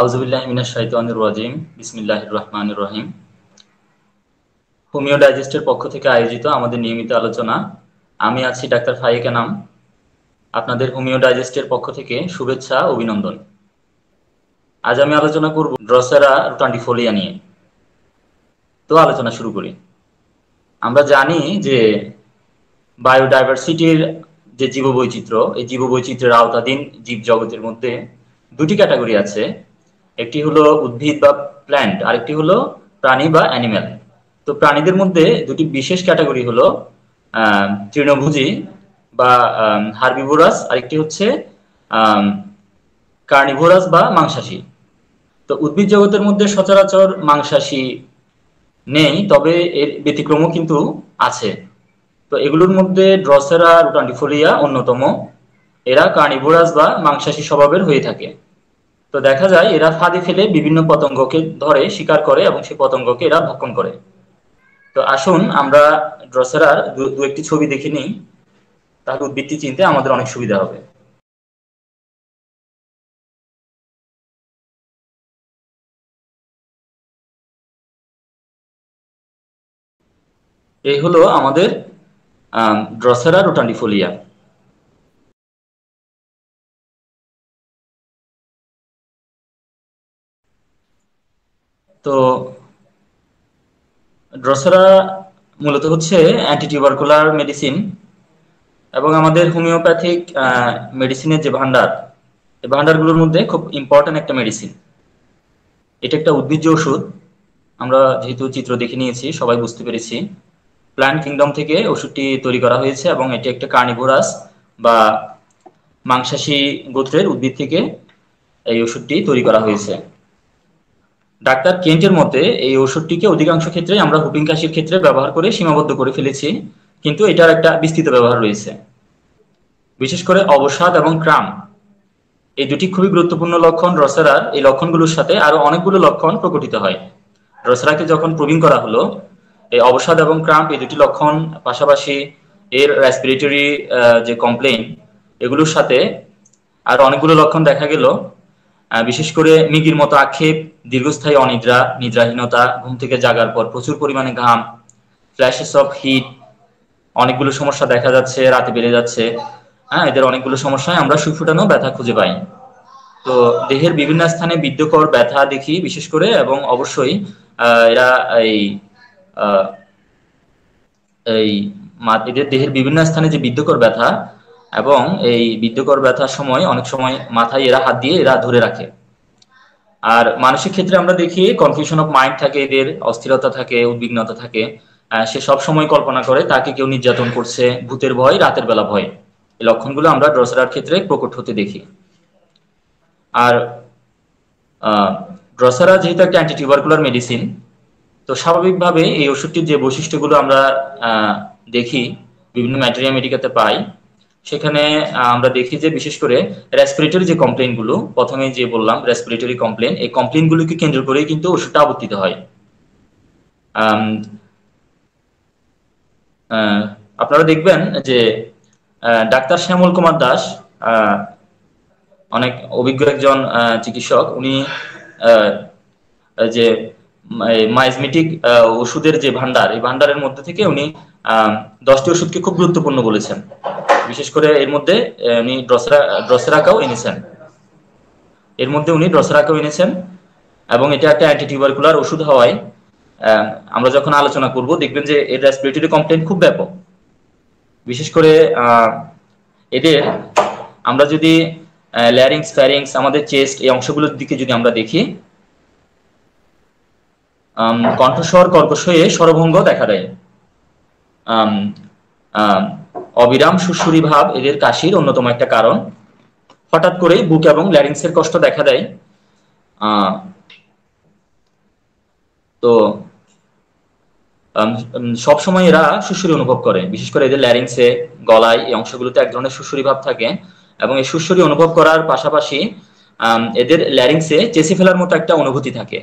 আউজুবিল্লাহ মিনাশ শাইতানির রাজিম। বিসমিল্লাহির রহমানির রহিম। হোমিও ডাইজেস্টের পক্ষ থেকে আয়োজিত আমাদের নিয়মিত আলোচনা। আমি আছি ডাক্তার ফাইকে নাম আপনাদের হোমিও ডাইজেস্টের পক্ষ থেকে শুভেচ্ছা, অভিনন্দন। আজ আমি আলোচনা করব ড্রসেরা রুটান্ডিফোলিয়া নিয়ে। তো আলোচনা শুরু করি। আমরা জানি যে বায়োডাইভার্সিটির যে জীববৈচিত্র্য, এই জীববৈচিত্র্যের আওতাধীন জীব জগতের মধ্যে দুটি ক্যাটাগরি আছে। একটি হলো উদ্ভিদ বা প্ল্যান্ট আরেকটি হলো প্রাণী বা অ্যানিম্যাল তো প্রাণীদের মধ্যে দুটি বিশেষ ক্যাটাগরি হলো তৃণভোজী বা হার্বিভোরাস, আরেকটি হচ্ছে কার্নিভোরাস বা মাংসাশী। তো উদ্ভিদ জগতের মধ্যে সচরাচর মাংসাশী নেই, তবে এর ব্যতিক্রমও কিন্তু আছে। তো এগুলোর মধ্যে ড্রসেরা রুটান্ডিফোলিয়া অন্যতম। এরা কার্নিভোরাস বা মাংসাশী স্বভাবের হয়ে থাকে। তো দেখা যায় এরা ফাঁদে ফেলে বিভিন্ন পতঙ্গকে ধরে শিকার করে এবং সেই পতঙ্গকে এরা ভক্ষণ করে। তো আসুন আমরা ড্রসেরার দু একটি ছবি দেখে নিই। তাহলে উদ্ভিদটি চিনতে আমাদের অনেক সুবিধা হবে। এই হলো আমাদের ড্রসেরা রোটান্ডিফোলিয়া। তো ড্রসেরা মূলত হচ্ছে অ্যান্টিটিউবারকুলার মেডিসিন এবং আমাদের হোমিওপ্যাথিক মেডিসিনের যে ভান্ডার এই ভান্ডারগুলোর মধ্যে খুব ইম্পর্টেন্ট একটা মেডিসিন এটা একটা উদ্ভিজ্জ ওষুধ। আমরা যেহেতু চিত্র দেখে নিয়েছি, সবাই বুঝতে পেরেছি। প্ল্যান্ট কিংডম থেকে ওষুধটি তৈরি করা হয়েছে এবং এটি একটা কার্নিভোরাস বা মাংসাশী গোত্রের উদ্ভিদ থেকে এই ওষুধটি তৈরি করা হয়েছে। ডাক্তার কেন্টের মতে, এই ওষুধটিকে অধিকাংশ ক্ষেত্রে আমরা হুপিং কাশির ক্ষেত্রে ব্যবহার করে সীমাবদ্ধ করে ফেলেছি, কিন্তু এটার একটা বিস্তৃত ব্যবহার রয়েছে। বিশেষ করে অবসাদ এবং ক্রাম। এই দুটি খুবই গুরুত্বপূর্ণ লক্ষণ রসেরার। এই লক্ষণগুলোর সাথে আরও অনেকগুলো লক্ষণ প্রকটিত হয়। রসেরাকে যখন প্রবীণ করা হলো, এই অবসাদ এবং ক্রাম্প এই দুটি লক্ষণ পাশাপাশি এর রেসপিরেটরি যে কমপ্লেন এগুলোর সাথে আর অনেকগুলো লক্ষণ দেখা গেল। বিশেষ করে মিগির মতো আক্ষেপ, দীর্ঘস্থায়ী অনিদ্রা, নিদ্রাহীনতা, ঘুম থেকে জাগার পর প্রচুর পরিমাণে ঘাম ফ্ল্যাশেস অফ হিট অনেকগুলো সমস্যা দেখা যাচ্ছে, রাতে বেড়ে যাচ্ছে। হ্যাঁ এদের অনেকগুলো সমস্যায় আমরা সুফুটানো ব্যথা খুঁজে পাই। তো দেহের বিভিন্ন স্থানে বিদ্যকর ব্যথা দেখি বিশেষ করে এবং অবশ্যই এরা এই এই এদের দেহের বিভিন্ন স্থানে যে বিদ্যকর ব্যথা এবং এই বিদ্যকর ব্যথার সময় অনেক সময় মাথায় এরা হাত দিয়ে এরা ধরে রাখে। আর মানসিক ক্ষেত্রে আমরা দেখি কনফিউশন অফ মাইন্ড থাকে এদের, অস্থিরতা থাকে, উদ্বিগ্নতা থাকে। সে সব সময় কল্পনা করে তাকে কেউ নির্যাতন করছে, ভূতের ভয়, রাতের বেলা ভয়। এই লক্ষণগুলো আমরা ড্রসেরার ক্ষেত্রে প্রকট হতে দেখি। আর ড্রসারা যেহেতু একটা অ্যান্টিটিউবারকুলার মেডিসিন তো স্বাভাবিকভাবে এই ওষুধটির যে বৈশিষ্ট্যগুলো আমরা দেখি, বিভিন্ন ম্যাটেরিয়া মেডিকাতে পাই সেখানে আমরা দেখি যে বিশেষ করে রেসপিরেটরি যে কমপ্লেনগুলো প্রথমে যে বললাম রেসপিরেটরি কমপ্লেন এই কমপ্লেনগুলোকে কেন্দ্র করেই কিন্তু ওষুধটা আবর্তিত হয়। আপনারা দেখবেন যে ডাক্তার শ্যামল কুমার দাস অনেক অভিজ্ঞ একজন চিকিৎসক, উনি যে মাইজমেটিক ওষুধের যে ভান্ডার এই ভান্ডারের মধ্যে থেকে উনি দশটি ওষুধকে খুব গুরুত্বপূর্ণ বলেছেন। বিশেষ করে এর মধ্যে উনি ড্রসেরা, ড্রসেরাকাও এনেছেন। এর মধ্যে উনি ড্রসেরাকাও এনেছেন এবং এটা একটা অ্যান্টিটিউবারকুলার ওষুধ হওয়ায় আমরা যখন আলোচনা করব, দেখবেন যে এর রেসপিরেটরি কমপ্লেন খুব ব্যাপক। বিশেষ করে এদের আমরা যদি ল্যারিংস ফ্যারিংস আমাদের চেস্ট এই অংশগুলোর দিকে যদি আমরা দেখি কণ্ঠস্বর, কর্কশ হয়ে দেখা দেয়। অবিরাম সুসুরি ভাব এদের কাশির অন্যতম একটা কারণ। হঠাৎ করে বুক এবং ল্যারিংসের কষ্ট দেখা দেয়। তো সব সময় এরা সুসুরি অনুভব করে। বিশেষ করে এদের ল্যারিংসে গলায় এই অংশগুলোতে এক ধরনের সুসুরি ভাব থাকে এবং এই সুসুরি অনুভব করার পাশাপাশি এদের ল্যারিংসে চেসি ফেলার মতো একটা অনুভূতি থাকে।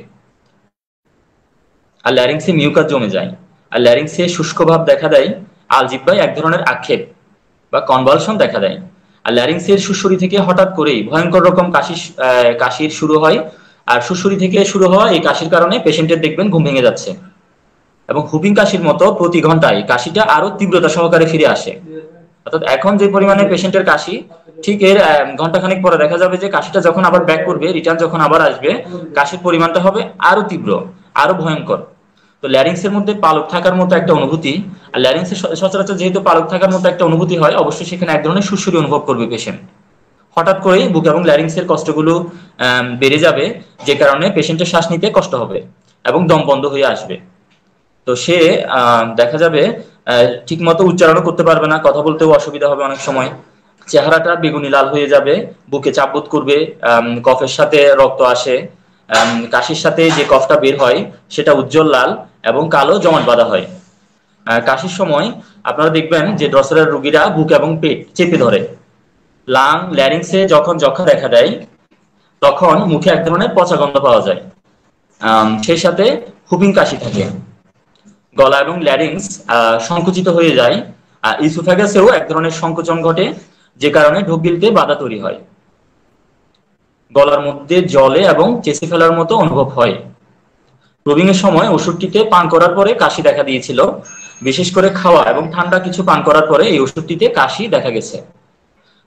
আর ল্যারিংসে মিউকাস জমে যায়। আর ল্যারিংসে শুষ্ক ভাব দেখা দেয়। আলজিব্বায় এক ধরনের আক্ষেপ বা কনভালশন দেখা দেয়। আর ল্যারিংসের সুসুরি থেকে হঠাৎ করেই, ভয়ঙ্কর রকম কাশি কাশির শুরু হয়। আর সুসুরি থেকে শুরু হওয়া এই কাশির কারণে পেশেন্টের দেখবেন ঘুম ভেঙে যাচ্ছে। এবং হুপিং কাশির মতো প্রতি ঘন্টায় কাশিটা আরও তীব্রতা সহকারে ফিরে আসে। অর্থাৎ এখন যে পরিমাণে পেশেন্টের কাশি, ঠিক এর ঘন্টাখানিক পরে দেখা যাবে যে কাশিটা যখন আবার ব্যাক করবে রিটার্ন যখন আবার আসবে, কাশির পরিমাণটা হবে আরও তীব্র আরও ভয়ঙ্কর। তো ল্যারিংস এর মধ্যে পালক থাকার মতো একটা অনুভূতি, আর ল্যারিংস এর সচরাচর যেহেতু পালক থাকার মতো একটা অনুভূতি হয়, অবশ্যই সেখানে এক ধরনের সুসুরি অনুভব করবে পেশেন্ট হঠাৎ করেই বুক এবং ল্যারিংস এর কষ্টগুলো বেড়ে যাবে, যে কারণে পেশেন্টের শ্বাস নিতে কষ্ট হবে এবং দম বন্ধ হয়ে আসবে। তো সে দেখা যাবে ঠিক মতো উচ্চারণও করতে পারবে না, কথা বলতেও অসুবিধা হবে অনেক সময়। চেহারাটা বেগুনি লাল হয়ে যাবে, বুকে চাপ বোধ করবে কফের সাথে রক্ত আসে কাশির সাথে যে কফটা বের হয়, সেটা উজ্জ্বল লাল এবং কালো জমাট বাঁধা হয়। কাশির সময় আপনারা দেখবেন যে ড্রসেরার রোগীরা বুক এবং পেট চেপে ধরে। লাং ল্যারিংসে যখন যক্ষা দেখা দেয়, তখন মুখে এক ধরনের পচা গন্ধ পাওয়া যায়। সেই সাথে হুপিং কাশি থাকে। গলা এবং ল্যারিংস সংকুচিত হয়ে যায়। আর ইসোফ্যাগাসেও এক ধরনের সংকোচন ঘটে, যে কারণে ঢোক গিলতে বাধা তৈরি হয়। গলার মধ্যে জলে এবং চেঁচে ফেলার মতো অনুভব হয়। প্রবিং এর সময় ওষুধটিতে পান করার পরে কাশি দেখা দিয়েছিল। বিশেষ করে খাওয়া এবং ঠান্ডা কিছু পান করার পরে এই ওষুধটিতে কাশি দেখা গেছে।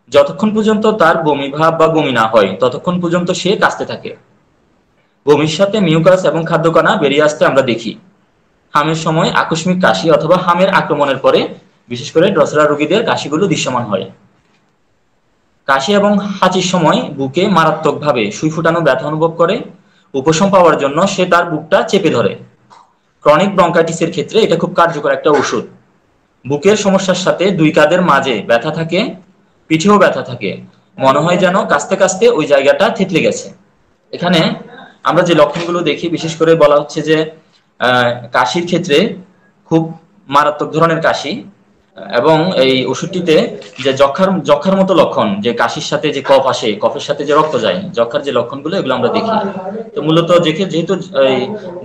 যতক্ষণ পর্যন্ত তার বমি ভাব বা বমি না হয়, ততক্ষণ পর্যন্ত সে কাশতে থাকে। বমির সাথে মিউকাস এবং খাদ্যকণা বেরিয়ে আসতে আমরা দেখি। হামের সময় আকস্মিক কাশি অথবা হামের আক্রমণের পরে, বিশেষ করে ড্রসেরা রোগীদের কাশিগুলো দৃশ্যমান হয়। কাশি এবং হাঁচির সময় বুকে মারাত্মকভাবে সুই ফুটানো ব্যথা অনুভব করে, উপশম পাওয়ার জন্য সে তার বুকটা চেপে ধরে। ক্রনিক ব্রঙ্কাইটিসের ক্ষেত্রে এটা খুব কার্যকর একটা ওষুধ। বুকের সমস্যার সাথে দুই কাদের মাঝে ব্যথা থাকে, পিঠেও ব্যথা থাকে। মনে হয় যেন কাস্তে কাস্তে ওই জায়গাটা থেতলে গেছে। এখানে আমরা যে লক্ষণগুলো দেখি, বিশেষ করে বলা হচ্ছে যে কাশির ক্ষেত্রে খুব মারাত্মক ধরনের কাশি। এবং এই ওষুধটিতে যে যক্ষার যক্ষার মতো লক্ষণ, যে কাশির সাথে যে কফ আসে, কফের সাথে যে রক্ত যায় যক্ষার যে লক্ষণগুলো, এগুলো আমরা দেখি। তো মূলত যেহেতু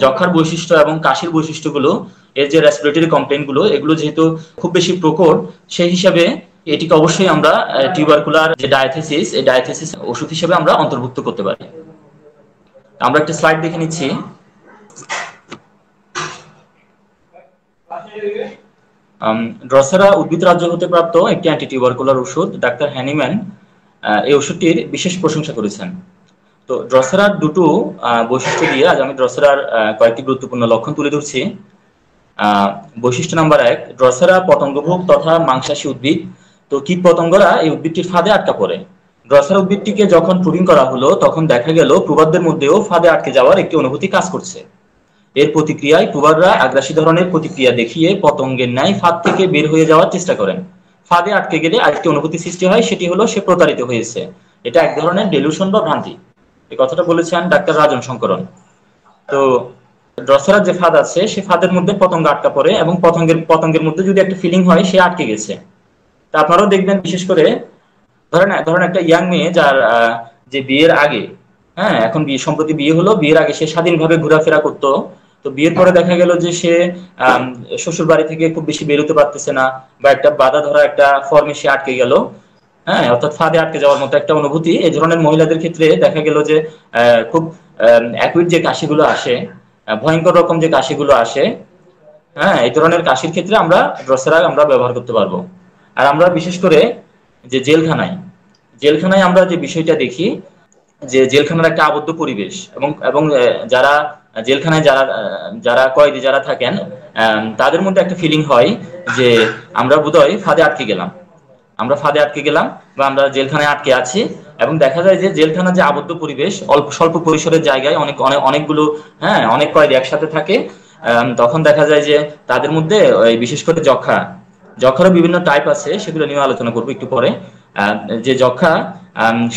যক্ষার বৈশিষ্ট্য এবং কাশির বৈশিষ্ট্যগুলো, এর যে রেসপিরেটরি কমপ্লেনগুলো এগুলো যেহেতু খুব বেশি প্রকট, সেই হিসাবে এটিকে অবশ্যই আমরা টিউবারকুলার যে ডায়াথেসিস এই ডায়াথেসিস ওষুধ হিসেবে আমরা অন্তর্ভুক্ত করতে পারি। আমরা একটা স্লাইড দেখে নিচ্ছি। ড্রসেরা উদ্ভিদ রাজ্য হতে প্রাপ্ত একটি অ্যান্টিটিউবারকুলার ওষুধ, ডাক্তার হ্যানিম্যান এই ওষুধটির বিশেষ প্রশংসা করেছেন। তো ড্রসেরার দুটো বৈশিষ্ট্য দিয়ে আজ আমি ড্রসেরার কয়েকটি গুরুত্বপূর্ণ লক্ষণ তুলে ধরছি। বৈশিষ্ট্য নাম্বার এক, ড্রসেরা পতঙ্গভোগ তথা মাংসাশী উদ্ভিদ। তো কীট পতঙ্গরা এই উদ্ভিদটির ফাঁদে আটকা পড়ে। ড্রসেরা উদ্ভিদটিকে যখন প্রুডিং করা হলো, তখন দেখা গেল প্রবাদদের মধ্যেও ফাঁদে আটকে যাওয়ার একটি অনুভূতি কাজ করছে। এর প্রতিক্রিয়ায় প্রবাদরা আগ্রাসী ধরনের প্রতিক্রিয়া দেখিয়ে পতঙ্গের ন্যায় ফাঁদ থেকে বের হয়ে যাওয়ার চেষ্টা করেন। ফাঁদে আটকে গেলে আরেকটি অনুভূতি সৃষ্টি হয়, সেটি হলো সে প্রতারিত হয়েছে। এটা এক ধরনের ডেলুশন বা ভ্রান্তি। এই কথাটা বলেছেন ডাক্তার রাজন শঙ্করন। তো ড্রসেরার যে ফাঁদ আছে, সে ফাঁদের মধ্যে পতঙ্গ আটকা পড়ে এবং পতঙ্গের পতঙ্গের মধ্যে যদি একটা ফিলিং হয়, সে আটকে গেছে। তা আপনারাও দেখবেন, বিশেষ করে ধরেন ধরেন একটা ইয়াং মেয়ে যার যে বিয়ের আগে হ্যাঁ এখন বিয়ে সম্প্রতি বিয়ে হলো, বিয়ের আগে সে স্বাধীনভাবে ঘোরাফেরা করতো। তো বিয়ের পরে দেখা গেল যে সে শ্বশুর বাড়ি থেকে খুব বেশি বেরোতে পারতেছে না বা একটা বাধা ধরা একটা ফর্মে সে আটকে গেল। হ্যাঁ অর্থাৎ ফাঁদে আটকে যাওয়ার মতো একটা অনুভূতি। এই ধরনের মহিলাদের ক্ষেত্রে দেখা গেল যে খুব অ্যাকুইট যে কাশিগুলো আসে ভয়ঙ্কর রকম যে কাশিগুলো আসে হ্যাঁ এই ধরনের কাশির ক্ষেত্রে আমরা ড্রসেরা আমরা ব্যবহার করতে পারব। আর আমরা বিশেষ করে যে জেলখানায় জেলখানায় আমরা যে বিষয়টা দেখি, যে জেলখানার একটা আবদ্ধ পরিবেশ এবং এবং যারা জেলখানায় যারা যারা কয়েদি যারা থাকেন তাদের মধ্যে একটা ফিলিং হয় যে আমরা বোধহয় ফাঁদে আটকে গেলাম। আমরা ফাঁদে আটকে গেলাম বা আমরা জেলখানায় আটকে আছি এবং দেখা যায় যে জেলখানা যে আবদ্ধ পরিবেশ, অল্প, স্বল্প পরিসরের জায়গায় অনেক অনেক, অনেকগুলো হ্যাঁ অনেক কয়েদি একসাথে থাকে তখন দেখা যায় যে তাদের মধ্যে বিশেষ করে যক্ষা যক্ষারও বিভিন্ন টাইপ আছে, সেগুলো নিয়ে আলোচনা করব একটু পরে। যে যক্ষা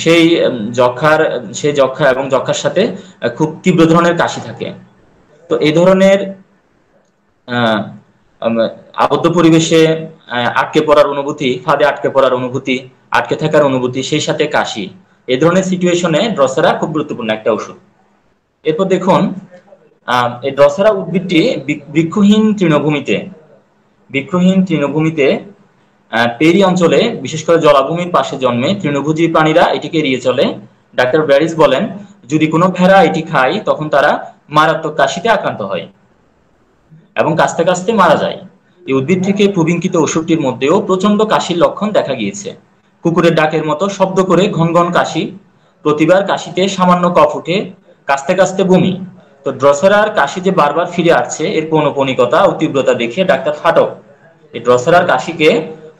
সেই যক্ষার, সেই যক্ষা এবং যক্ষার সাথে খুব তীব্র ধরনের কাশি থাকে। তো এই ধরনের আবদ্ধ পরিবেশে আটকে পড়ার অনুভূতি, ফাঁদে আটকে পড়ার অনুভূতি, আটকে থাকার অনুভূতি, সেই সাথে কাশি। এই ধরনের সিচুয়েশনে ড্রসেরা খুব গুরুত্বপূর্ণ একটা ওষুধ। এরপর দেখুন এই ড্রসেরা উদ্ভিদটি বৃক্ষহীন তৃণভূমিতে বৃক্ষহীন তৃণভূমিতে পেরি অঞ্চলে, বিশেষ করে জলাভূমির পাশে জন্মে তৃণভোজী প্রাণীরা এটিকে এড়িয়ে চলে। ডাক্তার ব্যারিস বলেন, যদি কোনো ভেড়া এটি খায়, তখন তারা মারাত্মক কাশিতে আক্রান্ত হয় এবং কাস্তে কাস্তে মারা যায়। এই উদ্ভিদ থেকে প্রবিঙ্কিত ওষুধটির মধ্যেও প্রচণ্ড কাশির লক্ষণ দেখা গিয়েছে। কুকুরের ডাকের মতো শব্দ করে ঘন ঘন কাশি। প্রতিবার কাশিতে সামান্য কফ উঠে কাস্তে কাস্তে বমি। তো ড্রসেরার কাশি যে বারবার ফিরে আসছে, এর পৌনপণিকতা ও তীব্রতা দেখে ডাক্তার ফাটক। এই ড্রসেরার কাশিকে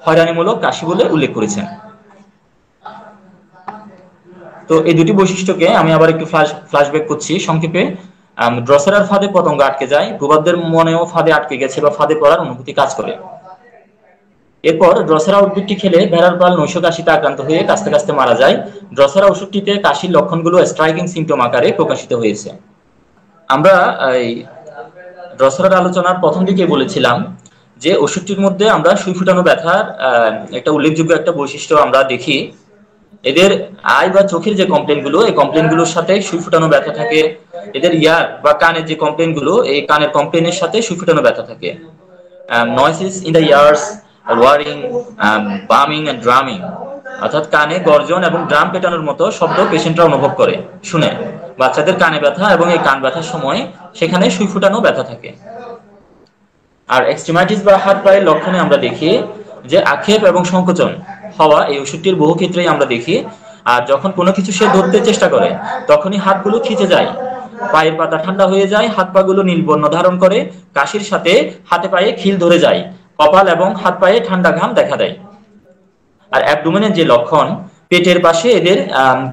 হয়রানিমূলক কাশি বলে উল্লেখ করেছেন। তো এই দুটি বৈশিষ্ট্যকে আমি আবার একটু ফ্ল্যাশ ফ্ল্যাশব্যাক করছি। সংক্ষেপে ড্রসেরার ফাঁদে পতঙ্গ আটকে যায় প্রবাদদের মনেও ফাঁদে আটকে গেছে বা ফাঁদে পড়ার অনুভূতি কাজ করে। এরপর ড্রসেরা উদ্ভিদটি খেলে ভেড়ার পাল নৈশ কাশিতে আক্রান্ত হয়ে কাস্তে কাস্তে মারা যায়। ড্রসেরা ওষুধটিতে কাশির লক্ষণগুলো স্ট্রাইকিং সিমটম আকারে প্রকাশিত হয়েছে। আমরা, এই, ড্রসেরার আলোচনার প্রথম দিকে বলেছিলাম যে ওষুধটির মধ্যে আমরা সুই ফুটানো ব্যথার একটা উল্লেখযোগ্য একটা বৈশিষ্ট্য আমরা দেখি। এদের আই বা চোখের যে কমপ্লেনগুলো এই কমপ্লেনগুলোর সাথে সুই ফুটানো ব্যথা থাকে। এদের ইয়ার বা কানের যে কমপ্লেনগুলো এই কানের কমপ্লেনের সাথে সুই ফুটানো ব্যথা থাকে। Noises in the ears roaring বামিং and drumming অর্থাৎ কানে গর্জন এবং ড্রাম পেটানোর মতো শব্দ পেশেন্টরা অনুভব করে, শুনে। বাচ্চাদের কানে ব্যথা এবং এই কান ব্যথার সময় সেখানে সুই ফুটানো ব্যথা থাকে। আর এক্সট্রিমাইটিস বা হাত পায়ের লক্ষণে আমরা দেখি যে আক্ষেপ এবং সংকোচন হওয়া এই ওষুধটির বহু ক্ষেত্রেই আমরা দেখি। আর যখন কোনো কিছু সে ধরতে চেষ্টা করে, তখনই হাতগুলো খিচে যায়। পায়ের পাতা ঠান্ডা হয়ে যায়, হাত পা গুলো নীলবর্ণ ধারণ করে, কাশির সাথে হাতে পায়ে খিল ধরে যায়, কপাল এবং হাত পায়ে ঠান্ডা ঘাম দেখা দেয়। আর অ্যাবডোমেনের যে লক্ষণ, পেটের পাশে এদের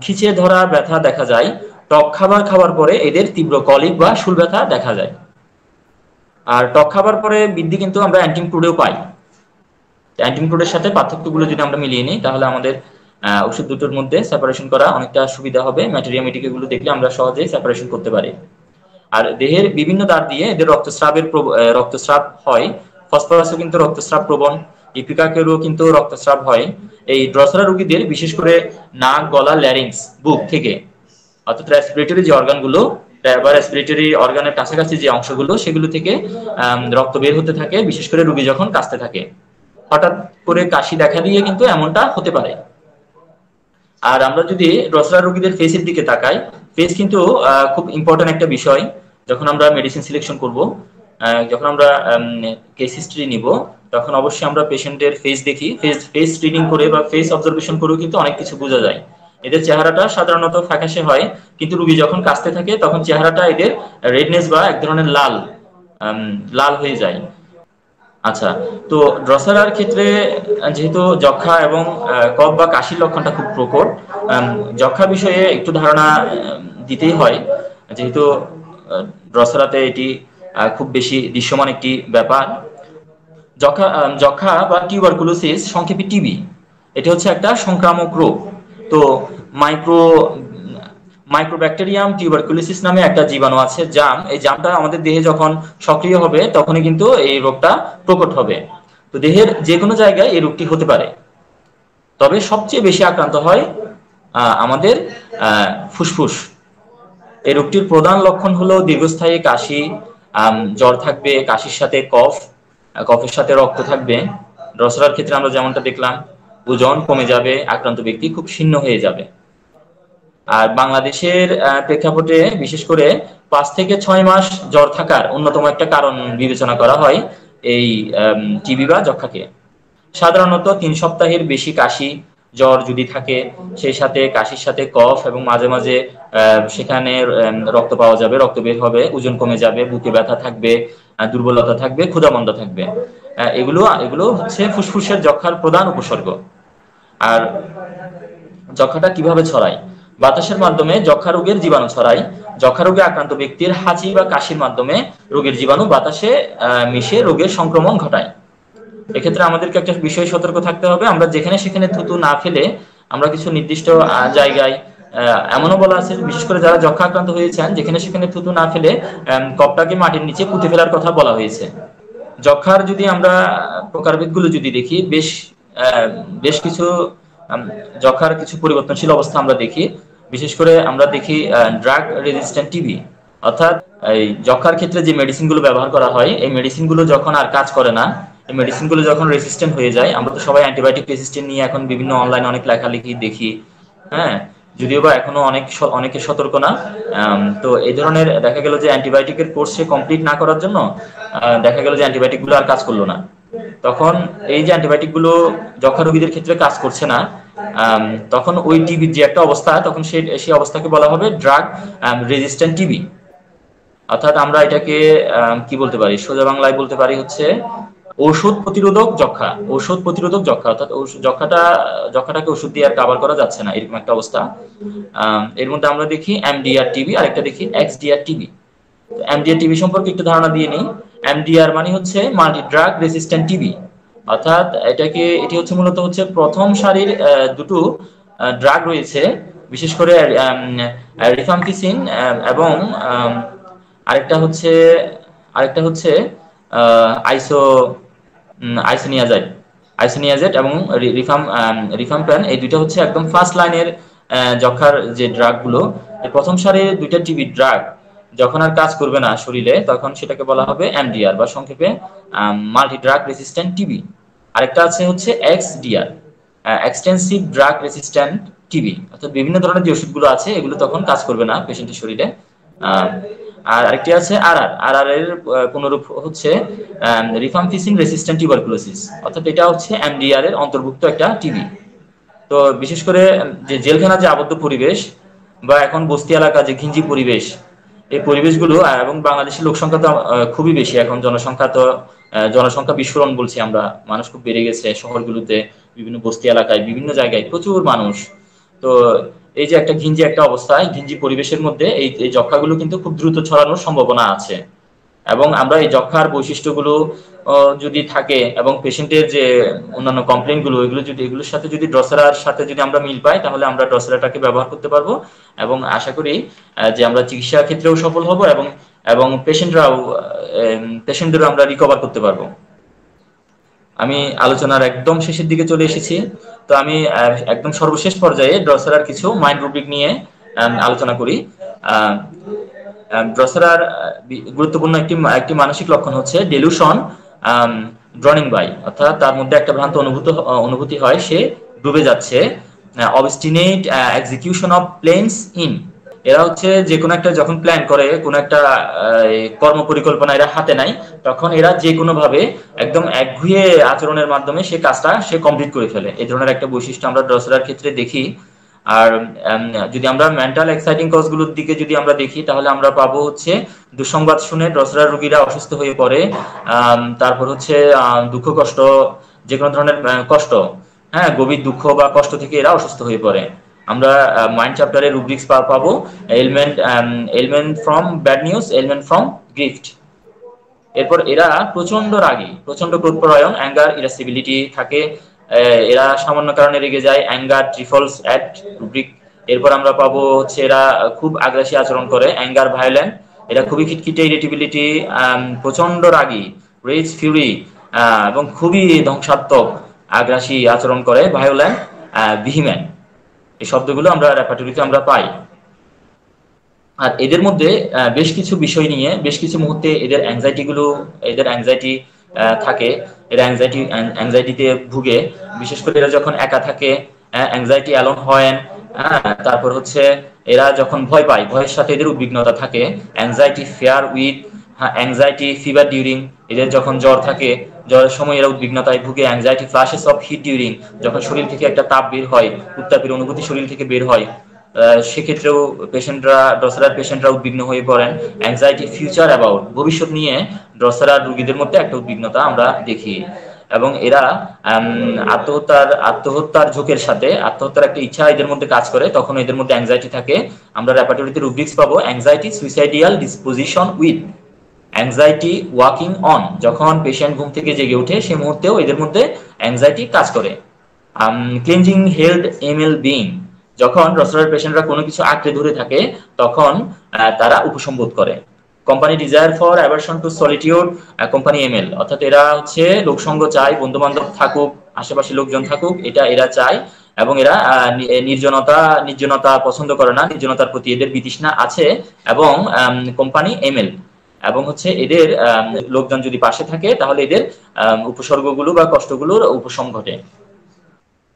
খিচে ধরা ব্যথা দেখা যায়, টক খাবার খাওয়ার পরে এদের তীব্র কলিক বা শুল ব্যথা দেখা যায়। আর টক খাবার পরে বৃদ্ধি কিন্তু আমরা অ্যান্টিমক্রুডেও পাই। অ্যান্টিমক্রুডের সাথে পার্থক্যগুলো যদি আমরা মিলিয়ে নিই, তাহলে আমাদের ওষুধ দুটোর মধ্যে সেপারেশন করা অনেকটা সুবিধা হবে। ম্যাটেরিয়া মেটিকেগুলো দেখলে আমরা সহজেই সেপারেশন করতে পারি। আর দেহের বিভিন্ন দ্বার দিয়ে এদের রক্তস্রাবের রক্তস্রাব হয়। ফসফরাসও কিন্তু রক্তস্রাব প্রবণ। ইপিকাকেরও কিন্তু রক্তস্রাব হয়। এই ড্রসরা রোগীদের বিশেষ করে নাক, গলা ল্যারিংস বুক থেকে, অর্থাৎ রেসপিরেটরি যে অর্গানগুলো বা রেসপিরেটরি অর্গানের কাছাকাছি যে অংশগুলো, সেগুলো থেকে রক্ত বের হতে থাকে, বিশেষ করে রোগী যখন কাশতে থাকে। হঠাৎ করে কাশি দেখা দিয়ে কিন্তু এমনটা হতে পারে। আর আমরা যদি রসরা রোগীদের ফেসের দিকে তাকাই ফেস কিন্তু খুব ইম্পর্টেন্ট একটা বিষয়। যখন আমরা মেডিসিন সিলেকশন করব যখন আমরা কেস হিস্ট্রি নিব, তখন অবশ্যই আমরা পেশেন্টের ফেস দেখি। ফেস ফেস স্ক্রিনিং করে বা ফেস অবজারভেশন করেও কিন্তু অনেক কিছু বোঝা যায়। এদের চেহারাটা সাধারণত ফ্যাকাশে হয়, কিন্তু রুগী যখন কাশতে থাকে, তখন চেহারাটা এদের রেডনেস বা এক ধরনের লাল লাল হয়ে যায়। আচ্ছা তো ড্রসারার ক্ষেত্রে, যেহেতু যক্ষা এবং কফ বা কাশির লক্ষণটা খুব প্রকট যক্ষা বিষয়ে একটু ধারণা দিতেই হয়। যেহেতু ড্রসারাতে এটি খুব বেশি দৃশ্যমান একটি ব্যাপার। যক্ষা যক্ষা বা টিউবারকুলোসিস, সংক্ষেপে টিবি, এটি হচ্ছে একটা সংক্রামক রোগ। তো মাইক্রো, মাইক্রোব্যাকটেরিয়াম টিউবারকুলোসিস নামে একটা জীবাণু আছে, জাম। এই জামটা আমাদের দেহে যখন সক্রিয় হবে, তখনই কিন্তু এই রোগটা প্রকট হবে। তো দেহের যে কোনো জায়গায় এই রোগটি হতে পারে। তবে সবচেয়ে বেশি আক্রান্ত হয় আমাদের ফুসফুস। এই রোগটির প্রধান লক্ষণ হলো দীর্ঘস্থায়ী কাশি জ্বর থাকবে, কাশির সাথে কফ কফের সাথে রক্ত থাকবে। রসরার ক্ষেত্রে আমরা যেমনটা দেখলাম ওজন কমে যাবে, আক্রান্ত ব্যক্তি খুব ছিন্ন হয়ে যাবে। আর বাংলাদেশের প্রেক্ষাপটে বিশেষ করে পাঁচ থেকে ছয় মাস জ্বর থাকার অন্যতম একটা কারণ বিবেচনা করা হয় এই টিবি বা যক্ষাকে সাধারণত তিন সপ্তাহের বেশি কাশি, জ্বর যদি থাকে, সেই সাথে কাশির সাথে কফ এবং মাঝে মাঝে সেখানে রক্ত পাওয়া যাবে, রক্ত বের হবে, ওজন কমে যাবে, বুকে ব্যথা থাকবে দুর্বলতা থাকবে, ক্ষুধামন্দ থাকবে। এগুলো এগুলো হচ্ছে ফুসফুসের যক্ষার প্রধান উপসর্গ। আর যক্ষাটা কীভাবে ছড়ায়? বাতাসের মাধ্যমে যক্ষা রোগের জীবাণু ছড়ায়। যক্ষা রোগে আক্রান্ত ব্যক্তির হাঁচি বা কাশির মাধ্যমে রোগের জীবাণু বাতাসে মিশে রোগের সংক্রমণ ঘটায়। এক্ষেত্রে আমাদেরকে একটা বিষয় সতর্ক থাকতে হবে। আমরা যেখানে সেখানে থুতু না ফেলে আমরা কিছু নির্দিষ্ট জায়গায় এমনও বলা আছে, বিশেষ করে যারা যক্ষা আক্রান্ত হয়েছেন, যেখানে সেখানে থুতু না ফেলে কপটাকে মাটির নিচে পুঁতে ফেলার কথা বলা হয়েছে। যক্ষার যদি আমরা প্রকারভেদগুলো যদি দেখি, বেশ বেশ কিছু যক্ষার কিছু পরিবর্তনশীল অবস্থা আমরা দেখি। বিশেষ করে আমরা দেখি ড্রাগ রেজিস্ট্যান্ট টিবি অর্থাৎ এই যক্ষার ক্ষেত্রে যে মেডিসিনগুলো ব্যবহার করা হয়, এই মেডিসিনগুলো যখন আর কাজ করে না, এই মেডিসিনগুলো যখন রেসিস্ট্যান্ট হয়ে যায়, আমরা তো সবাই অ্যান্টিবায়োটিক রেসিস্ট্যান্ট নিয়ে এখন বিভিন্ন অনলাইনে অনেক লেখালেখি দেখি হ্যাঁ? যদিও বা এখনও অনেক অনেকে সতর্ক না তো এই ধরনের দেখা গেল যে অ্যান্টিবায়োটিকের কোর্স কমপ্লিট না করার জন্য দেখা গেল যে অ্যান্টিবায়োটিকগুলো আর কাজ করল না। তখন এই যে অ্যান্টিবায়োটিকগুলো যক্ষা রোগীদের ক্ষেত্রে কাজ করছে না তখন ওই টিবির যে একটা অবস্থা, তখন সেই সেই অবস্থাকে বলা হবে ড্রাগ রেজিস্ট্যান্ট টিবি অর্থাৎ আমরা এটাকে কি বলতে পারি, সোজা বাংলায় বলতে পারি হচ্ছে ঔষধ প্রতিরোধক যক্ষা ঔষধ প্রতিরোধক যক্ষা অর্থাৎ যক্ষাটা যক্ষাটাকে ওষুধ দিয়ে আর কাভার করা যাচ্ছে না, এরকম একটা অবস্থা। এর মধ্যে আমরা দেখি এমডিআর টিবি আর একটা দেখি এক্সডিআর টিবি এমডিআর টিবি সম্পর্কে একটু ধারণা দিয়ে নিই। এমডিআর মানে হচ্ছে মাল্টি ড্রাগ রেসিস্ট্যান্ট টিবি অর্থাৎ এটাকে, এটি হচ্ছে মূলত হচ্ছে প্রথম সারির দুটো ড্রাগ রয়েছে। বিশেষ করে রিফাম্পিসিন এবং আরেকটা হচ্ছে আরেকটা হচ্ছে আইসো আইসোনিয়াজাইড আইসোনিয়াজেট এবং রিফাম রিফাম্প্যান এই দুইটা হচ্ছে একদম ফার্স্ট লাইনের যক্ষার যে ড্রাগগুলো প্রথম সারির দুইটা টিবি ড্রাগ যখন আর কাজ করবে না শরীরে, তখন সেটাকে বলা হবে এমডিআর বা সংক্ষেপে মাল্টি ড্রাগ রেসিস্ট্যান্ট টিবি। আরেকটা আছে হচ্ছে XDR extensive drug resistant TB. অর্থাৎ বিভিন্ন ধরনের যে ওষুধগুলো আছে, এগুলো তখন কাজ করবে না পেশেন্টের শরীরে। আর আরেকটি আছে আর আর আর আর এর পুনরূপ হচ্ছে রিফামফিসিন রেসিস্ট্যান্ট টিউবারকুলোসিস। অর্থাৎ এটা হচ্ছে এমডিআর এর অন্তর্ভুক্ত একটা টিবি। তো বিশেষ করে যে জেলখানা যে আবদ্ধ পরিবেশ বা এখন বস্তি এলাকা যে ঘিঞ্জি পরিবেশ এই পরিবেশগুলো এবং বাংলাদেশের লোক সংখ্যা তো খুবই বেশি। এখন জনসংখ্যা তো জনসংখ্যা বিস্ফোরণ বলছি আমরা। মানুষ খুব বেড়ে গেছে শহরগুলোতে, বিভিন্ন বস্তি এলাকায়, বিভিন্ন জায়গায়, প্রচুর মানুষ। তো এই যে একটা ঘিঞ্জি একটা অবস্থায় ঘিঞ্জি পরিবেশের মধ্যে এই এই যক্ষাগুলো কিন্তু খুব দ্রুত ছড়ানোর সম্ভাবনা আছে। এবং আমরা এই যক্ষার বৈশিষ্ট্যগুলো যদি থাকে এবং পেশেন্টের যে অন্যান্য কমপ্লেনগুলো এগুলো যদি, এগুলোর সাথে যদি ড্রসেরার সাথে যদি আমরা মিল পাই, তাহলে আমরা ড্রসেরাটাকে ব্যবহার করতে পারব এবং আশা করি যে আমরা চিকিৎসা ক্ষেত্রেও সফল হব এবং এবং পেশেন্টরাও পেশেন্টদেরও আমরা রিকভার করতে পারব। আমি আলোচনার একদম শেষের দিকে চলে এসেছি। তো আমি একদম সর্বশেষ পর্যায়ে ড্রসেরার কিছু মাইন্ড রুব্রিক নিয়ে আলোচনা করি। ড্রসারার গুরুত্বপূর্ণ একটি একটি মানসিক লক্ষণ হচ্ছে ডেলুশন ড্রনিং বাই অর্থাৎ তার মধ্যে একটা ভ্রান্ত অনুভূত অনুভূতি হয়, সে ডুবে যাচ্ছে obstinate execution of plans in এরা হচ্ছে যে কোনো একটা যখন প্ল্যান করে, কোনো একটা কর্ম পরিকল্পনা এরা হাতে নাই তখন এরা যে কোনো ভাবে একদম একঘুয়ে আচরণের মাধ্যমে সে কাজটা সে কমপ্লিট করে ফেলে। এই ধরনের একটা বৈশিষ্ট্য আমরা ড্রসেরার ক্ষেত্রে দেখি। আর যদি আমরা মেন্টাল এক্সাইটিং কজগুলোর দিকে যদি আমরা দেখি, তাহলে আমরা পাবো হচ্ছে দুঃসংবাদ শুনে ড্রসেরার রোগীরা অসুস্থ হয়ে পড়ে তারপর হচ্ছে দুঃখ কষ্ট, যে কোনো ধরনের কষ্ট হ্যাঁ গভীর দুঃখ বা কষ্ট থেকে এরা অসুস্থ হয়ে পড়ে। আমরা মাইন্ড চ্যাপ্টারে রুব্রিক্স পাবো ailment ailment from bad news ailment from gift এরপর এরা প্রচণ্ড রাগী প্রচণ্ড ক্রোধপরায়ণ অ্যাঙ্গার ইরাসিবিলিটি থাকে এরা সামান্য কারণে রেগে যায়। অ্যাঙ্গার ট্রিফলস অ্যাট রুব্রিক এরপর আমরা পাবো হচ্ছে এরা খুব আগ্রাসী আচরণ করে। অ্যাঙ্গার ভায়োলেন্ট এরা খুবই খিটখিটে ইরিটেবিলিটি প্রচণ্ড রাগী রেজ ফিউরি এবং খুবই ধ্বংসাত্মক আগ্রাসী আচরণ করে। ভায়োলেন্ট ভিহিম্যান এই শব্দগুলো আমরা রেপার্টরিতে আমরা পাই। আর এদের মধ্যে বেশ কিছু বিষয় নিয়ে, বেশ কিছু মুহূর্তে এদের অ্যাংজাইটি গুলো, এদের অ্যাংজাইটি থাকে, এরা অ্যাংজাইটি অ্যাংজাইটিতে ভুগে। বিশেষ করে এরা যখন একা থাকে অ্যাংজাইটি অ্যালোন হয় তারপর হচ্ছে এরা যখন ভয় পায়, ভয়ের সাথে এদের উদ্বিগ্নতা থাকে। Anxiety fear with anxiety fever during এদের যখন জ্বর থাকে, জ্বরের সময় এরা উদ্বিগ্নতায় ভুগে। Anxiety flushes of heat during যখন শরীর থেকে একটা তাপ বের হয়, উত্তাপের অনুভূতি শরীর থেকে বের হয়। সেক্ষেত্রেও পেশেন্টরা ড্রসারার পেশেন্টরা উদ্বিগ্ন হয়ে পড়েন। অ্যাংজাইটি ফিউচার অ্যাবাউট ভবিষ্যৎ নিয়ে ড্রসারার রোগীদের মধ্যে একটা উদ্বিগ্নতা আমরা দেখি। এবং এরা আত্মহত্যার আত্মহত্যার ঝোঁকের সাথে, আত্মহত্যার একটা ইচ্ছা এদের মধ্যে কাজ করে তখন এদের মধ্যে অ্যাংজাইটি থাকে। আমরা র্যাপাটরিতে রুব্রিক্স পাবো anxiety suicidal disposition with anxiety waking on যখন পেশেন্ট ঘুম থেকে জেগে ওঠে, সে মুহূর্তেও এদের মধ্যে অ্যাংজাইটি কাজ করে। Cleansing held M L being যখন রসরার পেশেন্টরা কোনো কিছু আঁকড়ে ধরে থাকে, তখন তারা উপসম্বোধ করে। Company desire for aversion to solitude company M L এরা হচ্ছে লোকসঙ্গ চায় বন্ধু বান্ধব থাকুক আশেপাশে লোকজন থাকুক, এটা এরা চায়, এবং এরা নির্জনতা নির্জনতা পছন্দ করে না, নির্জনতার প্রতি এদের বিতৃষ্ণা আছে, এবং কোম্পানি এমএল এবং হচ্ছে এদের লোকজন যদি পাশে থাকে, তাহলে এদের উপসর্গগুলো বা কষ্টগুলোর উপশম ঘটে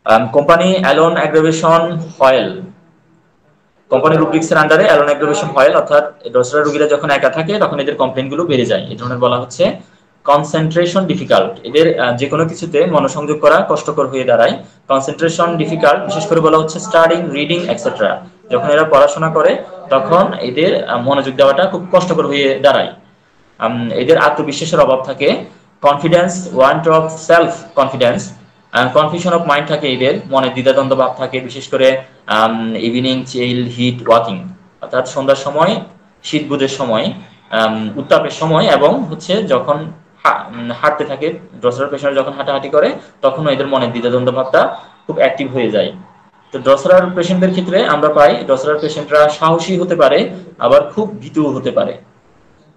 company alone aggravation foil company রুব্রিক্সের আন্ডারে অ্যালোন অ্যাগ্রোভেশন হয় অর্থাৎ ড্রসরা রোগীরা যখন একা থাকে, তখন এদের কমপ্লেনগুলো বেড়ে যায়। এই ধরনের বলা হচ্ছে কনসেন্ট্রেশন ডিফিকাল্ট এদের যে কোনো কিছুতে মনোসংযোগ করা কষ্টকর হয়ে দাঁড়ায়। কনসেন্ট্রেশন ডিফিকাল্ট বিশেষ করে বলা হচ্ছে স্টাডিং রিডিং এক্সেট্রা যখন এরা পড়াশোনা করে, তখন এদের মনোযোগ দেওয়াটা খুব কষ্টকর হয়ে দাঁড়ায়। এদের আত্মবিশ্বাসের অভাব থাকে। Confidence want of self confidence confusion of mind থাকে এদের, মনে দ্বিধাদ্বন্দ্ব ভাব থাকে, বিশেষ করে ইভিনিং চিল হিট ওয়াকিং অর্থাৎ সন্ধ্যার সময়, শীত বুধের সময় উত্তাপের সময় এবং হচ্ছে যখন হাঁটতে থাকে ড্রসার পেশেন্ট যখন হাঁটাহাঁটি করে তখন এদের মনে দ্বিধাদ্বন্দ্ব ভাবটা খুব অ্যাক্টিভ হয়ে যায়। তো ড্রসার পেশেন্টদের ক্ষেত্রে আমরা পাই ড্রসার পেশেন্টরা সাহসী হতে পারে, আবার খুব ভীতু হতে পারে।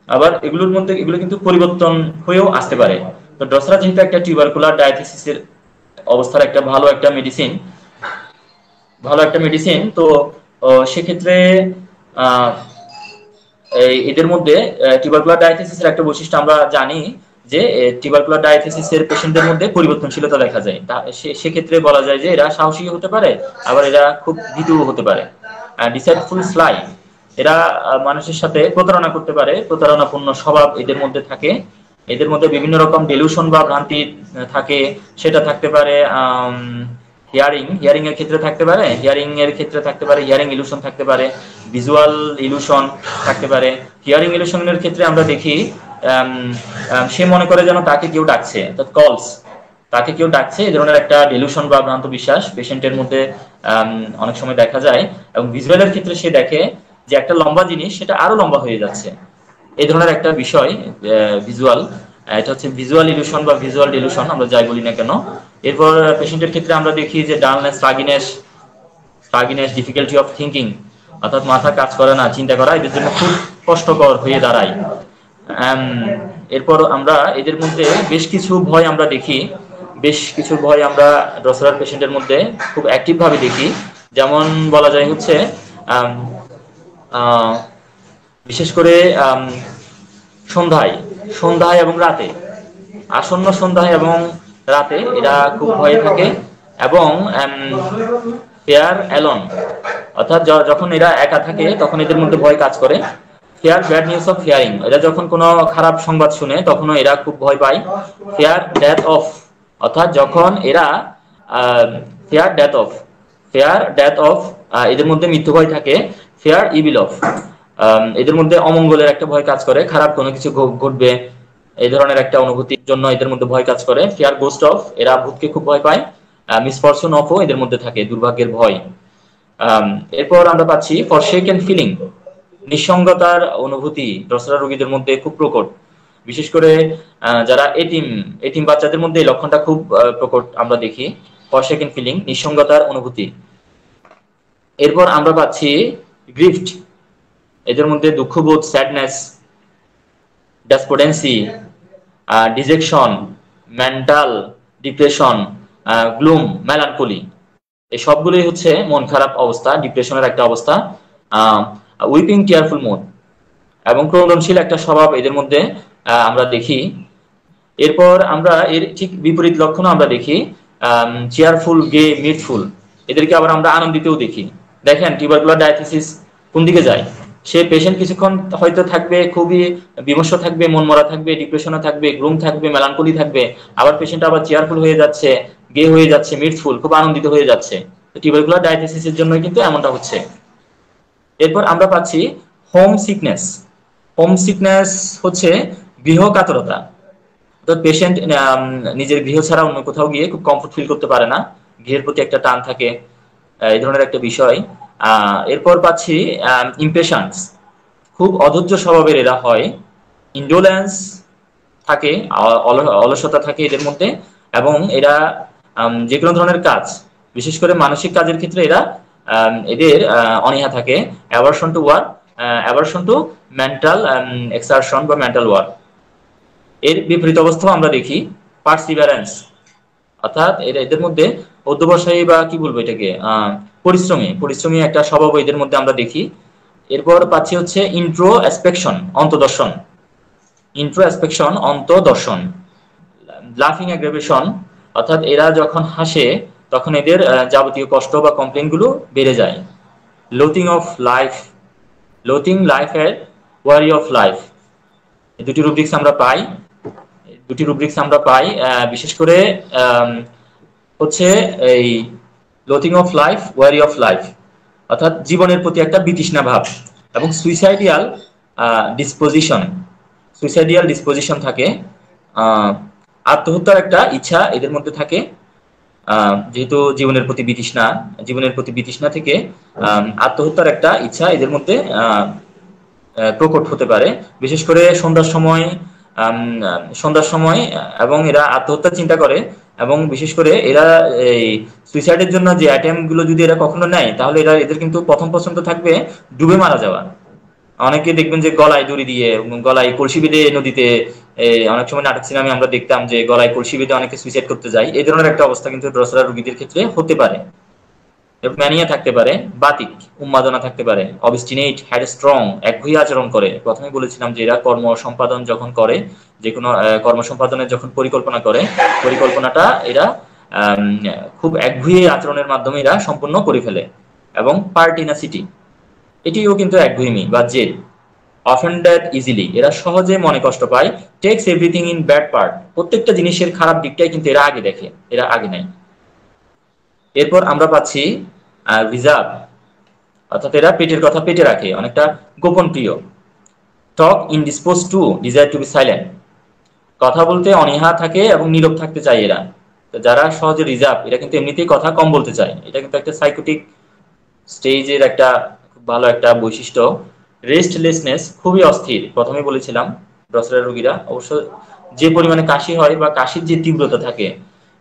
আবার এগুলোর মধ্যে, এগুলো কিন্তু পরিবর্তন হয়েও আসতে পারে। তো ড্রসরা যেহেতু একটা টিউবারকুলার ডায়াথিসিসের অবস্থার একটা ভালো একটা মেডিসিন ভালো একটা মেডিসিন তো সেক্ষেত্রে এদের মধ্যে টিউবারকুলার ডায়াথিসিসের একটা বৈশিষ্ট্য আমরা জানি যে টিউবারকুলার ডায়াথিসিসের পেশেন্টদের মধ্যে পরিবর্তনশীলতা দেখা যায়। সেক্ষেত্রে বলা যায় যে, এরা সাহসী হতে পারে, আবার এরা খুব ভীতু হতে পারে। ডিসাইডফুল স্লাই এরা মানুষের সাথে প্রতারণা করতে পারে, প্রতারণাপূর্ণ স্বভাব এদের মধ্যে থাকে। এদের মধ্যে বিভিন্ন রকম ডেলিউশন বা ভ্রান্তি থাকে। সেটা থাকতে পারে হিয়ারিং হিয়ারিং এর ক্ষেত্রে থাকতে পারে হিয়ারিং এর ক্ষেত্রে থাকতে পারে হিয়ারিং ইলুশন থাকতে পারে ভিজুয়াল ইলুশন থাকতে পারে। হিয়ারিং ইলুশনের ক্ষেত্রে আমরা দেখি সে মনে করে যেন তাকে কেউ ডাকছে অর্থাৎ কলস তাকে কেউ ডাকছে এই ধরনের একটা ডেলিউশন বা ভ্রান্ত বিশ্বাস পেশেন্টের মধ্যে অনেক সময় দেখা যায়। এবং ভিজুয়ালের ক্ষেত্রে সে দেখে যে একটা লম্বা জিনিস, সেটা আরও লম্বা হয়ে যাচ্ছে। এই ধরনের একটা বিষয় ভিজুয়াল এটা হচ্ছে ভিজুয়াল ইলিউশন বা ভিজুয়াল ডিলিউশন আমরা যাই বলি না কেন। এরপর পেশেন্টের ক্ষেত্রে আমরা দেখি যে dullness sluggishness sluggishness difficulty of thinking অর্থাৎ মাথা কাজ করে না, চিন্তা করা, এদের জন্য খুব কষ্টকর হয়ে দাঁড়ায়। এরপর আমরা এদের মধ্যে বেশ কিছু ভয় আমরা দেখি, বেশ কিছু ভয় আমরা ড্রসারার পেশেন্টের মধ্যে খুব অ্যাক্টিভ ভাবে দেখি। যেমন বলা যায় হচ্ছে বিশেষ করে সন্ধ্যায় সন্ধ্যায় এবং রাতে। আসন্ন সন্ধ্যায় এবং রাতে এরা খুব ভয়ে থাকে এবং ফেয়ার অ্যালন, অর্থাৎ যখন এরা একা থাকে, তখন এদের মধ্যে ভয় কাজ করে। Fear, bad news of fearing, এরা যখন কোনো খারাপ সংবাদ শুনে, তখনও এরা খুব ভয় পায়। ফেয়ার, ডেথ অফ, অর্থাৎ যখন এরা fear, death of, fear, death of এদের মধ্যে মৃত্যু ভয় থাকে, ফেয়ার ইবিল অফ। এদের মধ্যে অমঙ্গলের একটা ভয় কাজ করে, খারাপ কোনো কিছু ঘটবে, এই ধরনের একটা অনুভূতির জন্য এদের মধ্যে ভয় কাজ করে। ফিয়ার গোস্ট অফ এরা ভূতকে খুব ভয় পায়। মিসফরচুন অফও এদের মধ্যে থাকে, দুর্ভাগ্যের ভয়। এরপর আমরা পাচ্ছি ফর শেক এন্ড ফিলিং নিঃসঙ্গতার অনুভূতি, দশরা রোগীদের মধ্যে খুব প্রকট। বিশেষ করে যারা এটিম এটিম বাচ্চাদের মধ্যে এই লক্ষণটা খুব প্রকট আমরা দেখি। ফর শেক এন্ড ফিলিং নিঃসঙ্গতার অনুভূতি। এরপর আমরা পাচ্ছি গ্রিফট এদের মধ্যে দুঃখবোধ sadness despondency dejection mental depression gloom melancholy এই সবগুলোই হচ্ছে মন খারাপ অবস্থা ডিপ্রেশনের একটা অবস্থা উইপিং টিয়ারফুল মুড এবং ক্রন্দনশীল একটা স্বভাব এদের মধ্যে আমরা দেখি। এরপর আমরা এর ঠিক বিপরীত লক্ষণ আমরা দেখি চেয়ারফুল গে মিটফুল এদেরকে আবার আমরা আনন্দিতও দেখি। দেখেন টিউবারকুলার ডায়াথিসিস কোন দিকে যায়? সে পেশেন্ট কিছুক্ষণ হয়তো থাকবে, খুবই বিমর্ষ থাকবে, মন মরা থাকবে ডিপ্রেশনে থাকবে গ্রুম থাকবে মেলানকলি থাকবে, আবার পেশেন্ট আবার চেয়ারফুল হয়ে যাচ্ছে গে হয়ে যাচ্ছে মিটফুল খুব আনন্দিত হয়ে যাচ্ছে। টিউবারকুলার ডায়াথিসিসের জন্য কিন্তু এমনটা হচ্ছে। এরপর আমরা পাচ্ছি হোম সিকনেস হোম সিকনেস হচ্ছে গৃহ কাতরতা অর্থাৎ পেশেন্ট নিজের গৃহ ছাড়া অন্য কোথাও গিয়ে খুব কমফোর্ট ফিল করতে পারে না। গৃহের প্রতি একটা টান থাকে। এই ধরনের একটা বিষয়। এরপর পাচ্ছি ইম্পেশান্স খুব অধৈর্য স্বভাবের এরা হয়। ইন্ডোলেন্স থাকে অলসতা থাকে এদের মধ্যে এবং এরা যে কোনো ধরনের কাজ, বিশেষ করে মানসিক কাজের ক্ষেত্রে এরা এদের অনীহা থাকে। Aversion to work aversion to mental exertion বা মেন্টাল ওয়ার্ক এর বিপরীত অবস্থাও আমরা দেখি। পার্সিভারেন্স অর্থাৎ এদের মধ্যে অধ্যবসায়ী বা কি বলব এটাকে? পরিশ্রমী। পরিশ্রমী একটা স্বভাব এদের মধ্যে আমরা দেখি। এরপর পাচ্ছি হচ্ছে ইন্ট্রো অ্যাসপেকশন অন্তদর্শন। ইন্ট্রো অ্যাসপেকশন অন্তদর্শন। লাফিং অ্যাগ্রেভেশন অর্থাৎ এরা যখন হাসে, তখন এদের যাবতীয় কষ্ট বা কমপ্লেনগুলো বেড়ে যায়। লোথিং অফ লাইফ লোথিং লাইফের ওয়ারি অফ লাইফ দুটি রুব্রিক্স আমরা পাই। দুটি রুব্রিক্স আমরা পাই বিশেষ করে হচ্ছে এই loathing of life weary of life অর্থাৎ জীবনের প্রতি একটা বিতৃষ্ণা ভাব এবং সুইসাইডিয়াল ডিসপোজিশন সুইসাইডিয়াল ডিসপোজিশন থাকে। আত্মহত্যার একটা ইচ্ছা এদের মধ্যে থাকে। যেহেতু জীবনের প্রতি বিতৃষ্ণা, জীবনের প্রতি বিতৃষ্ণা থেকে আত্মহত্যার একটা ইচ্ছা এদের মধ্যে প্রকট হতে পারে। বিশেষ করে সন্ধ্যার সময় সন্ধ্যার সময় এবং এরা আত্মহত্যার চিন্তা করে। এবং বিশেষ করে এরা এই সুইসাইডের জন্য যে অ্যাটেমগুলো যদি এরা কখনো নেয়, তাহলে এরা এদের কিন্তু প্রথম পছন্দ থাকবে ডুবে মারা যাওয়া। অনেকে দেখবেন যে গলায় দড়ি দিয়ে, গলায় কলসি বেঁধে নদীতে অনেক সময় নাটক সিনেমা আমরা দেখতাম যে গলায় কলসি বেঁধে অনেকে সুইসাইড করতে যায়। এই ধরনের একটা অবস্থা কিন্তু ড্রসরা রোগীদের ক্ষেত্রে হতে পারে। ম্যানিয়া থাকতে পারে, বাতিক, উন্মাদনা থাকতে পারে অবিস্টিনেট হ্যাড স্ট্রং একঘুই আচরণ করে। প্রথমে বলেছিলাম যে এরা কর্ম সম্পাদন যখন করে, যে কোনো কর্ম সম্পাদনের যখন পরিকল্পনা করে, পরিকল্পনাটা এরা খুব একঘুয়ে আচরণের মাধ্যমে এরা সম্পূর্ণ করে ফেলে। এবং পার্টিনাসিটি এটিও কিন্তু একঘুইমি বা জেদ। অফেন্ডেড ইজিলি এরা সহজে মনে কষ্ট পায় takes everything in bad part প্রত্যেকটা জিনিসের খারাপ দিকটাই কিন্তু এরা আগে দেখে, এরা আগে নেয়। এরপর আমরা পাচ্ছি রিজার্ভ, অর্থাৎ এরা পেটের কথা পেটে রাখে, অনেকটা গোপন প্রিয়। Talk indisposed to desire to be silent কথা বলতে অনীহা থাকে এবং নীরব থাকতে চায় এরা। যারা সহজে রিজার্ভ, এরা কিন্তু এমনিতেই কথা কম বলতে চায়। এটা কিন্তু একটা সাইকোটিক স্টেজের একটা খুব ভালো একটা বৈশিষ্ট্য। রেস্টলেসনেস খুবই অস্থির প্রথমে বলেছিলাম ডসরা রোগীরা। অবশ্য যে পরিমাণে কাশি হয় বা কাশির যে তীব্রতা থাকে,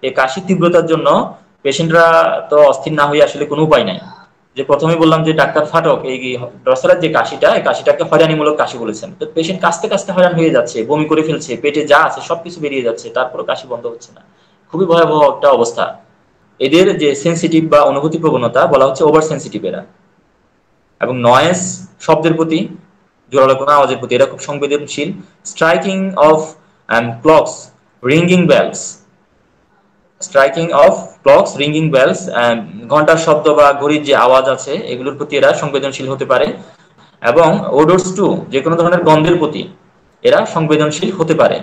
এই কাশির তীব্রতার জন্য পেশেন্টরা তো অস্থির না হয়ে আসলে কোনো উপায় নাই। যে প্রথমে বললাম যে ডাক্তার ফাটক, এই ডসরার যে কাশিটা, এই কাশিটাকে হয়রানিমূলক কাশি বলেছেন। তো পেশেন্ট কাশতে কাশতে হয়রান হয়ে যাচ্ছে, বমি করে ফেলছে, পেটে যা আছে সবকিছু বেরিয়ে যাচ্ছে তারপরে কাশি বন্ধ হচ্ছে না। খুবই ভয়াবহ একটা অবস্থা। এদের যে সেন্সিটিভ বা অনুভূতি প্রবণতা বলা হচ্ছে ওভার সেন্সিটিভ এরা। এবং নয়েস শব্দের প্রতি, জোরালো কোনো আওয়াজের প্রতি, এরা খুব সংবেদনশীল। Striking of clocks ringing bells striking of clocks ringing bells ঘণ্টার শব্দ বা ঘড়ির যে আওয়াজ আছে, এগুলোর প্রতি এরা সংবেদনশীল হতে পারে। এবং ওডোর্স টু যে কোনো ধরনের গন্ধের প্রতি এরা সংবেদনশীল হতে পারে।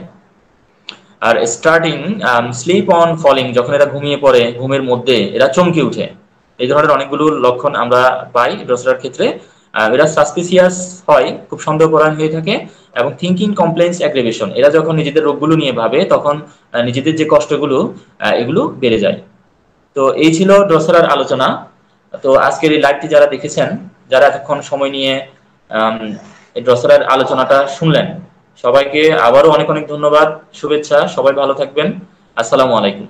আর স্টার্টিং স্লিপ অন ফলিং যখন এরা ঘুমিয়ে পড়ে, ঘুমের মধ্যে এরা চমকে উঠে। এই ধরনের অনেকগুলো লক্ষণ আমরা পাই ড্রসরার ক্ষেত্রে। এরা সাসপিসিয়াস হয়, খুব সন্দেহপরায়ণ হয়ে থাকে, এবং থিঙ্কিং কমপ্লেন্স অ্যাগ্রেভেশন এরা যখন নিজেদের রোগগুলো নিয়ে ভাবে, তখন নিজেদের যে কষ্টগুলো এগুলো বেড়ে যায়। তো এই ছিল ড্রসরার আলোচনা। তো আজকের এই লাইভটি যারা দেখেছেন, যারা এতক্ষণ সময় নিয়ে ড্রসরার আলোচনাটা শুনলেন, সবাইকে আবারও অনেক অনেক ধন্যবাদ, শুভেচ্ছা, সবাই ভালো থাকবেন। আসসালামু আলাইকুম।